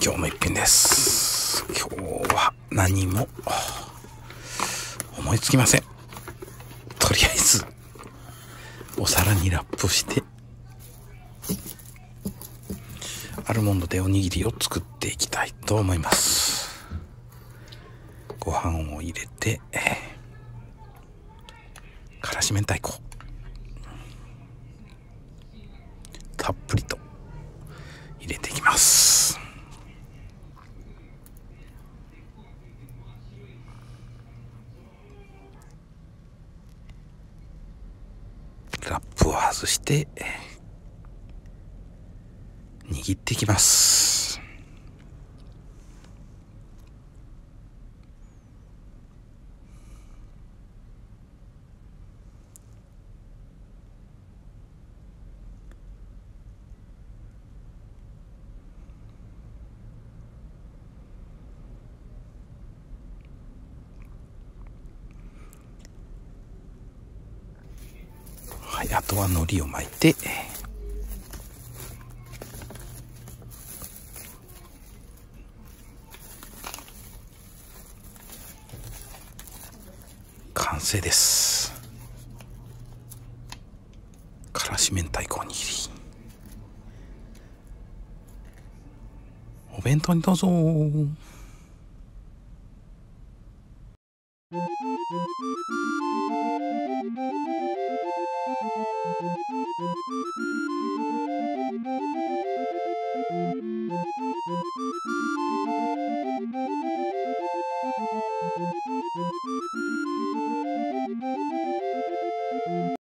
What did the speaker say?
今日も一品です。今日は何も思いつきません。とりあえずお皿にラップしてアルモンドでおにぎりを作っていきたいと思います。ご飯を入れてからし明太子。たっぷりと入れていきます。外して握っていきます。はい、あとは海苔を巻いて。完成です。からし明太子おにぎり。お弁当にどうぞ。